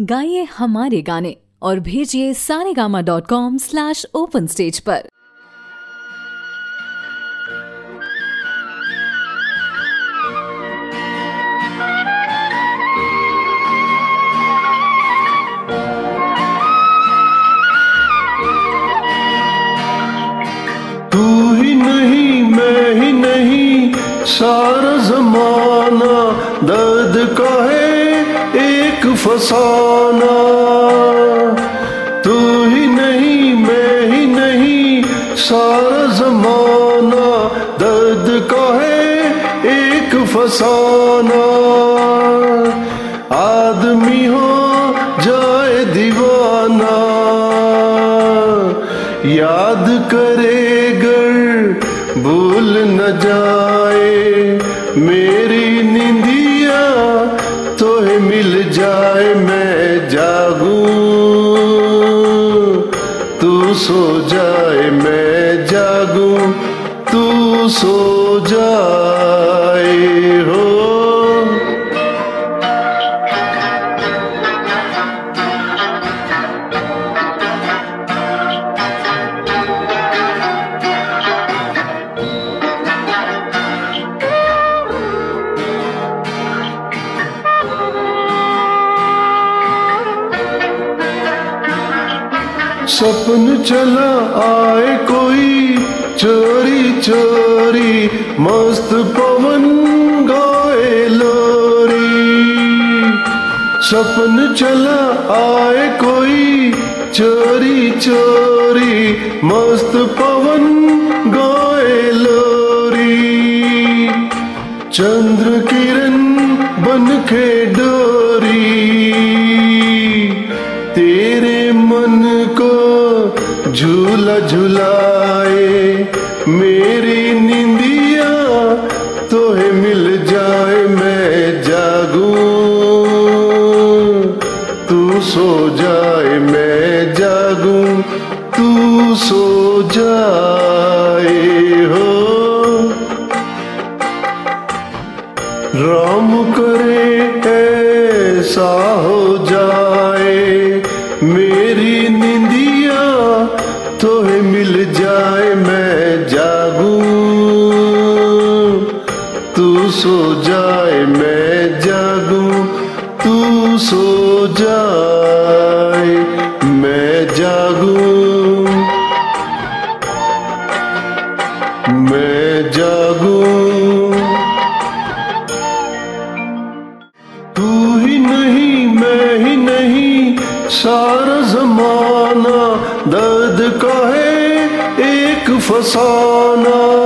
गाइए हमारे गाने और भेजिए Saregama dot com slash open stage पर। तू ही नहीं, मैं ही नहीं, सारा जमाना दर्द का है। फसाना। तू ही नहीं, मैं ही नहीं, सारा जमाना दर्द का है एक फसाना। आदमी हो, जाए दीवाना। याद करे गर भूल न जाए, मेरी जाए मैं जागू। तू सो जाए मैं जागू। तू सो जाए सपन चला आए कोई। चोरी चोरी, मस्त पवन गाए लोरी। सपन चला आए कोई। चोरी चोरी, मस्त पवन गाए लोरी। चंद्र किरण बन के डोरी। झूला झुलाए मेरी निंदिया तो है मिल जाए, मैं जागू। तू सो जाए, मैं जागू, तू सो जाए, हो। राम करे, ऐसा हो तू सो जाए, मैं जागू। तू सो जाए, मैं जागू। मैं जागू। तू ही नहीं, मैं ही नहीं, सारा जमाना दर्द का है एक फसाना।